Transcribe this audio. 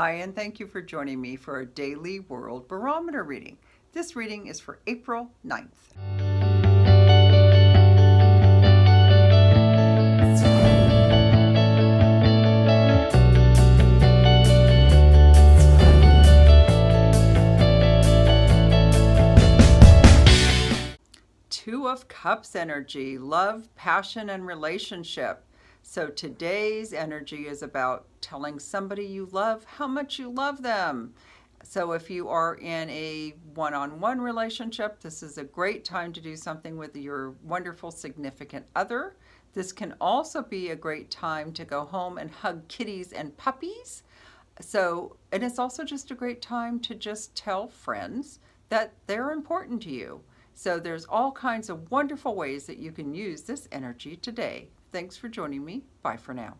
Hi, and thank you for joining me for a daily world barometer reading. This reading is for April 9th. Two of Cups energy, love, passion, and relationship. So today's energy is about telling somebody you love how much you love them. So if you are in a one-on-one relationship, this is a great time to do something with your wonderful significant other. This can also be a great time to go home and hug kitties and puppies. So, and it's also just a great time to just tell friends that they're important to you. So there's all kinds of wonderful ways that you can use this energy today. Thanks for joining me. Bye for now.